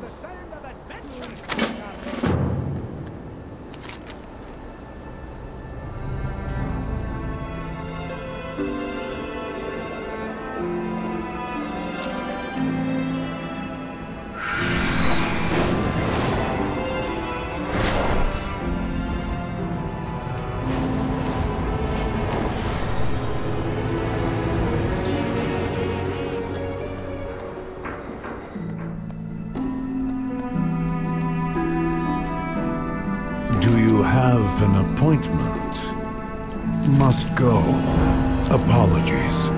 the same. Do you have an appointment? Must go. Apologies.